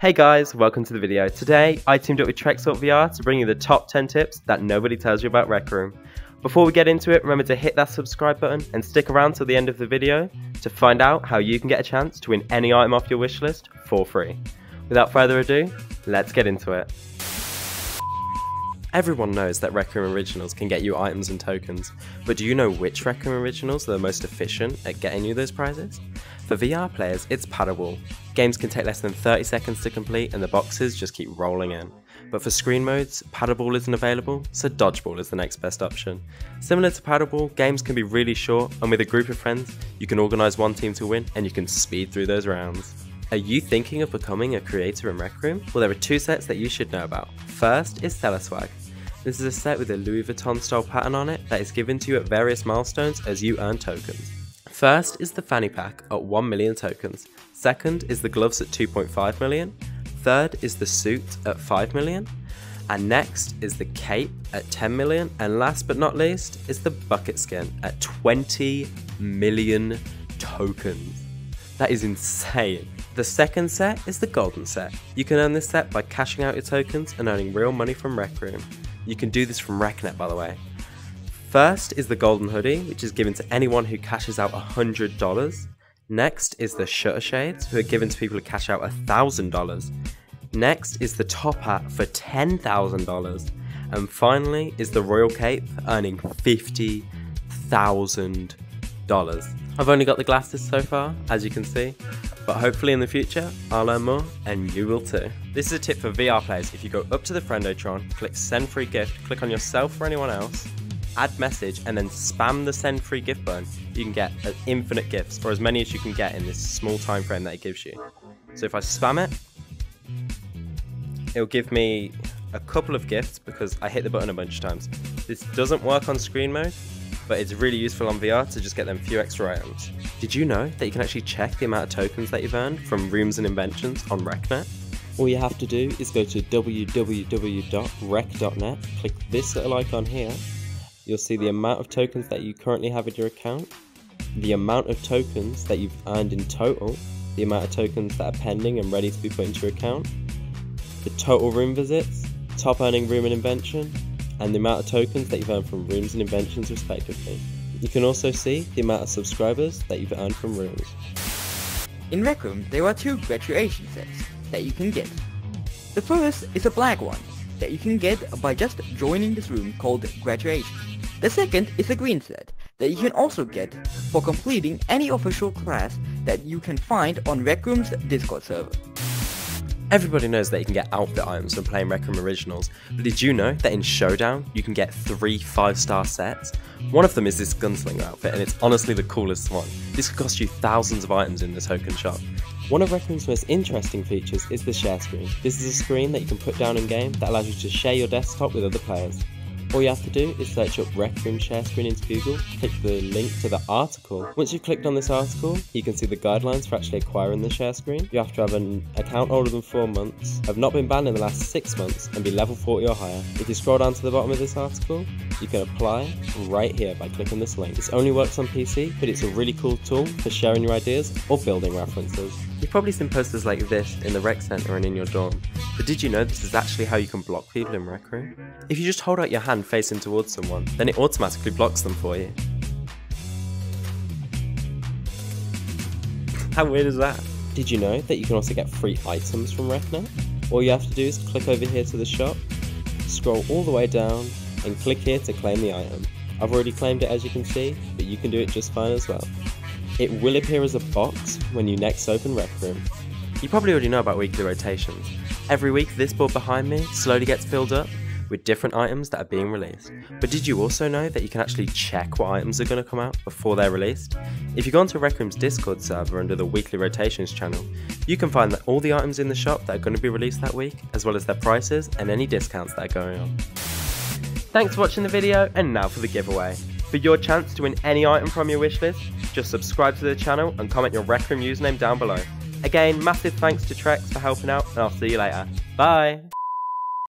Hey guys, welcome to the video. Today, I teamed up with Trexort VR to bring you the top 10 tips that nobody tells you about Rec Room. Before we get into it, remember to hit that subscribe button and stick around till the end of the video to find out how you can get a chance to win any item off your wishlist for free. Without further ado, let's get into it. Everyone knows that Rec Room Originals can get you items and tokens, but do you know which Rec Room Originals are the most efficient at getting you those prizes? For VR players, it's Paddleball. Games can take less than 30 seconds to complete and the boxes just keep rolling in. But for screen modes, Paddleball isn't available, so Dodgeball is the next best option. Similar to Paddleball, games can be really short, and with a group of friends, you can organise one team to win and you can speed through those rounds. Are you thinking of becoming a creator in Rec Room? Well, there are two sets that you should know about. First is Seller Swag. This is a set with a Louis Vuitton style pattern on it that is given to you at various milestones as you earn tokens. First is the fanny pack at 1 million tokens. Second is the gloves at 2.5 million. Third is the suit at 5 million. And next is the cape at 10 million. And last but not least is the bucket skin at 20 million tokens. That is insane. The second set is the golden set. You can earn this set by cashing out your tokens and earning real money from Rec Room. You can do this from RecNet by the way. First is the golden hoodie, which is given to anyone who cashes out $100. Next is the shutter shades, who are given to people who cash out $1,000. Next is the top hat for $10,000. And finally is the royal cape, earning $50,000. I've only got the glasses so far, as you can see, but hopefully in the future, I'll learn more, and you will too. This is a tip for VR players. If you go up to the Friendotron, click send free gift, click on yourself or anyone else, add message, and then spam the send free gift button, you can get infinite gifts, for as many as you can get in this small time frame that it gives you. So if I spam it, it'll give me a couple of gifts because I hit the button a bunch of times. This doesn't work on screen mode, but it's really useful on VR to just get them a few extra items. Did you know that you can actually check the amount of tokens that you've earned from rooms and inventions on RecNet? All you have to do is go to www.rec.net, click this little icon here, you'll see the amount of tokens that you currently have in your account, the amount of tokens that you've earned in total, the amount of tokens that are pending and ready to be put into your account, the total room visits, top earning room and invention, and the amount of tokens that you've earned from rooms and inventions respectively. You can also see the amount of subscribers that you've earned from rooms. In Rec Room, there are two graduation sets that you can get. The first is a black one that you can get by just joining this room called graduation. The second is a green set that you can also get for completing any official class that you can find on Rec Room's Discord server. Everybody knows that you can get outfit items from playing Rec Room Originals, but did you know that in Showdown you can get three 5 star sets? One of them is this gunslinger outfit and it's honestly the coolest one. This could cost you thousands of items in the token shop. One of Rec Room's most interesting features is the share screen. This is a screen that you can put down in game that allows you to share your desktop with other players. All you have to do is search up Rec Room Share Screen into Google, click the link to the article. Once you've clicked on this article, you can see the guidelines for actually acquiring the share screen. You have to have an account older than 4 months, have not been banned in the last 6 months, and be level 40 or higher. If you scroll down to the bottom of this article, you can apply right here by clicking this link. This only works on PC, but it's a really cool tool for sharing your ideas or building references. You've probably seen posters like this in the rec center and in your dorm, but did you know this is actually how you can block people in Rec Room? If you just hold out your hand facing towards someone, then it automatically blocks them for you. How weird is that? Did you know that you can also get free items from RecNet? All you have to do is click over here to the shop, scroll all the way down, and click here to claim the item. I've already claimed it as you can see, but you can do it just fine as well. It will appear as a box when you next open Rec Room. You probably already know about weekly rotations. Every week this board behind me slowly gets filled up with different items that are being released. But did you also know that you can actually check what items are going to come out before they're released? If you go onto Rec Room's Discord server under the weekly rotations channel, you can find that all the items in the shop that are going to be released that week, as well as their prices and any discounts that are going on. Thanks for watching the video, and now for the giveaway. For your chance to win any item from your wishlist, just subscribe to the channel and comment your Rec Room username down below. Again, massive thanks to Trex for helping out, and I'll see you later. Bye!